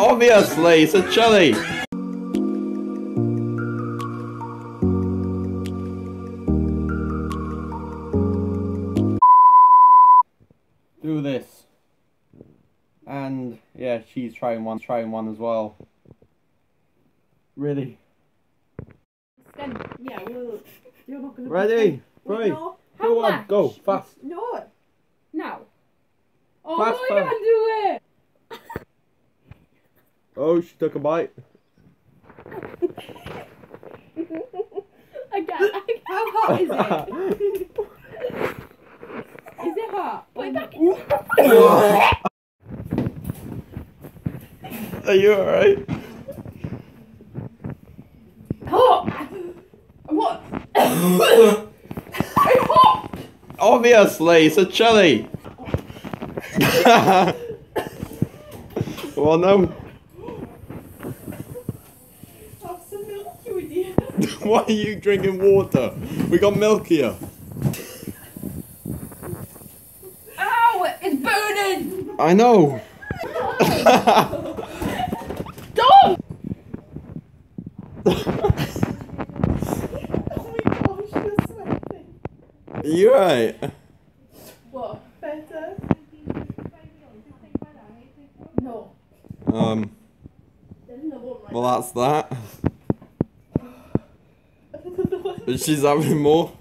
Obviously, it's a chili. Do this. And yeah, she's trying one, trying one as well. Really? Then, yeah, well, you're not gonna. Ready? Wait, Three, no. two, How one, much? go, fast. No. Now. Oh, Fast, I fast. can't do it. Oh, she took a bite. I can't. I can't. How hot is it? Is it hot? Oh. Put it back. Are you alright? Hot. What? Obviously, it's a chili. well, no. Have some milk, you idiot. Why are you drinking water? We got milk here. Ow! It's burning. I know. Don't. Oh my gosh, you're sweating. Are you alright? What? Better. No. Um, There's no one right well, that's that. But she's having more.